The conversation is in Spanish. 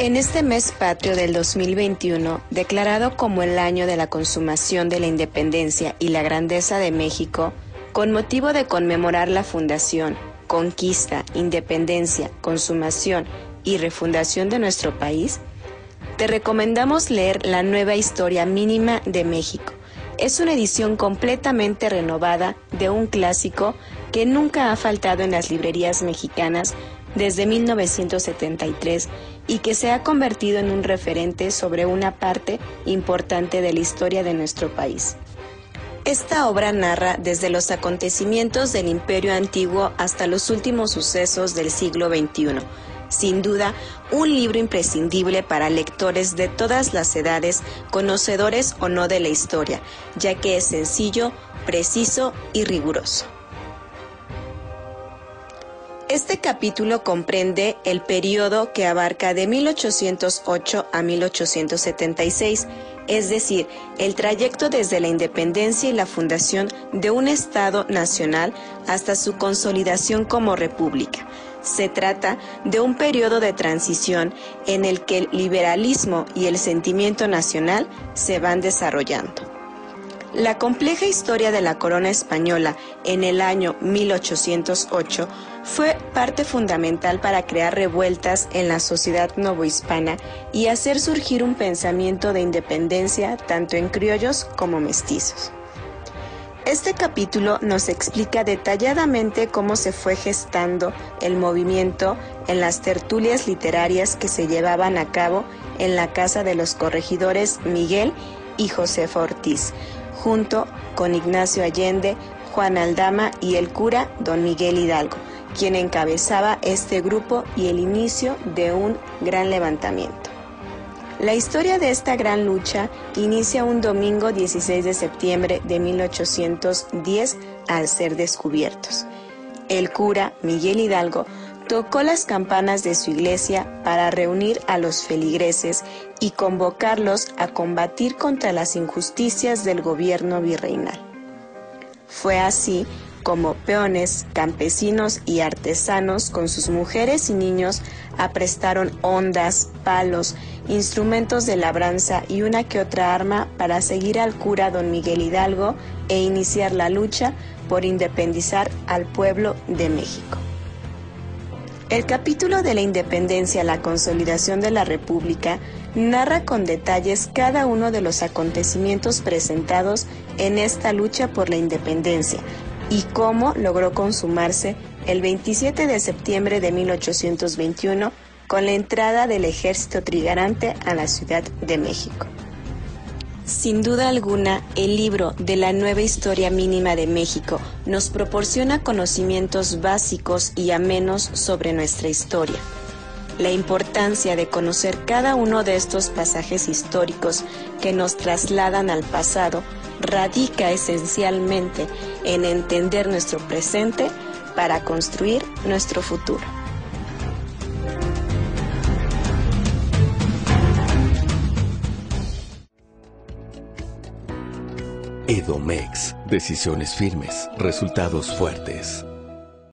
En este mes patrio del 2021, declarado como el año de la consumación de la independencia y la grandeza de México, con motivo de conmemorar la fundación, conquista, independencia, consumación y refundación de nuestro país, te recomendamos leer la nueva historia mínima de México. Es una edición completamente renovada de un clásico que nunca ha faltado en las librerías mexicanas desde 1973 y que se ha convertido en un referente sobre una parte importante de la historia de nuestro país. Esta obra narra desde los acontecimientos del Imperio Antiguo hasta los últimos sucesos del siglo XXI. Sin duda, un libro imprescindible para lectores de todas las edades, conocedores o no de la historia, ya que es sencillo, preciso y riguroso. Este capítulo comprende el periodo que abarca de 1808 a 1876, es decir, el trayecto desde la independencia y la fundación de un Estado nacional hasta su consolidación como república. Se trata de un periodo de transición en el que el liberalismo y el sentimiento nacional se van desarrollando. La compleja historia de la corona española en el año 1808 fue parte fundamental para crear revueltas en la sociedad novohispana y hacer surgir un pensamiento de independencia tanto en criollos como mestizos. Este capítulo nos explica detalladamente cómo se fue gestando el movimiento en las tertulias literarias que se llevaban a cabo en la casa de los corregidores Miguel y Josefa Ortiz, junto con Ignacio Allende, Juan Aldama y el cura don Miguel Hidalgo, quien encabezaba este grupo y el inicio de un gran levantamiento. La historia de esta gran lucha inicia un domingo 16 de septiembre de 1810 al ser descubiertos. El cura Miguel Hidalgo tocó las campanas de su iglesia para reunir a los feligreses y convocarlos a combatir contra las injusticias del gobierno virreinal. Fue así como peones, campesinos y artesanos con sus mujeres y niños aprestaron ondas, palos, instrumentos de labranza y una que otra arma para seguir al cura don Miguel Hidalgo e iniciar la lucha por independizar al pueblo de México. El capítulo de la independencia, la consolidación de la República, narra con detalles cada uno de los acontecimientos presentados en esta lucha por la independencia y cómo logró consumarse el 27 de septiembre de 1821 con la entrada del ejército trigarante a la Ciudad de México. Sin duda alguna, el libro de la nueva historia mínima de México nos proporciona conocimientos básicos y amenos sobre nuestra historia. La importancia de conocer cada uno de estos pasajes históricos que nos trasladan al pasado radica esencialmente en entender nuestro presente para construir nuestro futuro. Edomex. Decisiones firmes, resultados fuertes.